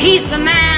he's the man,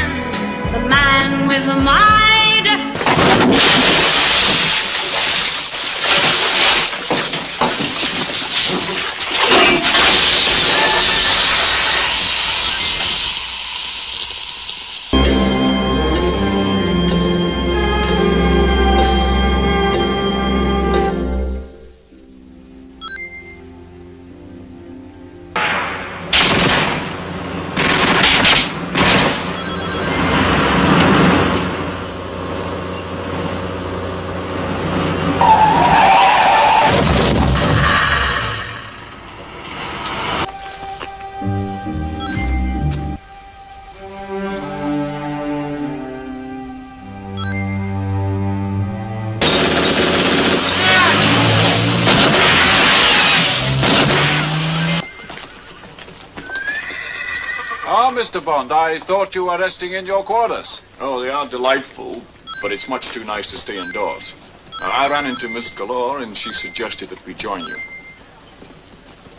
Ah, Mr. Bond, I thought you were resting in your quarters. Oh, they are delightful, but it's much too nice to stay indoors. Uh, I ran into Miss Galore, and she suggested that we join you.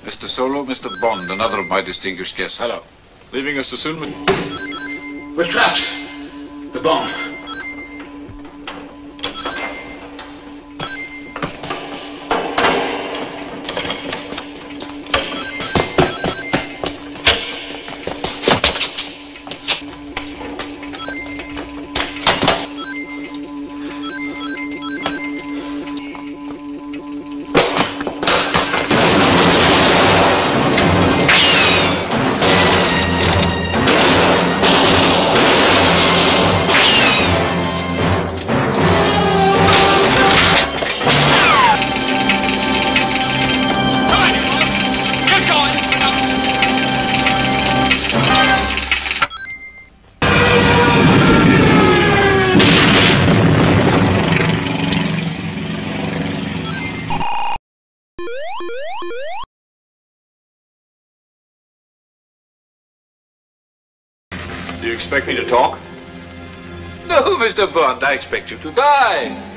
Mr. Solo, Mr. Bond, another of my distinguished guests. Hello. Leaving us so soon? We're trapped. The bomb. You expect me to talk? No, Mr. Bond, I expect you to die.